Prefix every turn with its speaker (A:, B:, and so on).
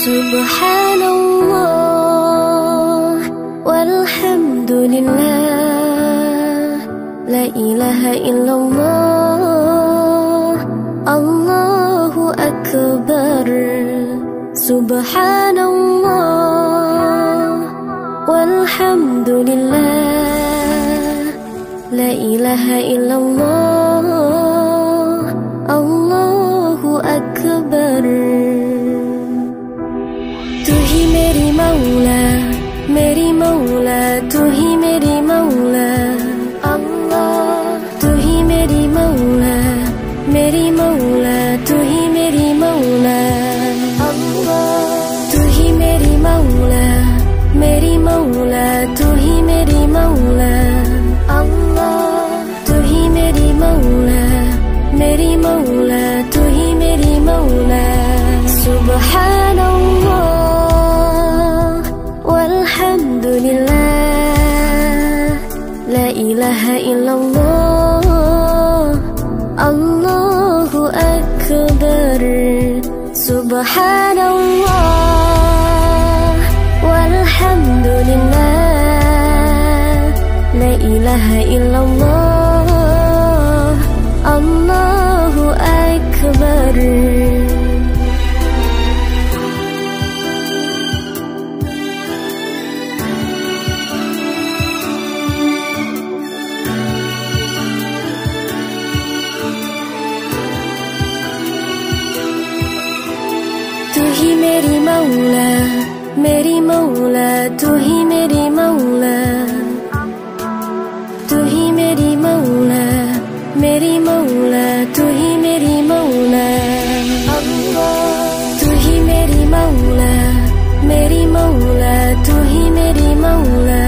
A: سبحان الله والحمد لله. لا إله إلا الله. الله أكبر. سبحان الله والحمد لله. لا إله إلا الله. मौला मेरी मौला तू ही मेरी मौला अल्लाह तू ही मेरी मौला मेरी मौला तू ही मेरी मौला अल्लाह तू ही मेरी मौला मेरी मौला إله إلا الله. الله أكبر. سبحان الله. والحمد لله. لا إله إلا الله. الله أكبر. तू ही मेरी मौला मेरी मौला तू ही मेरी मौला तू ही मेरी मौला मेरी मौला तू ही मेरी मौला अल्लाह तू ही मेरी मौला मेरी मौला तू ही मेरी मौला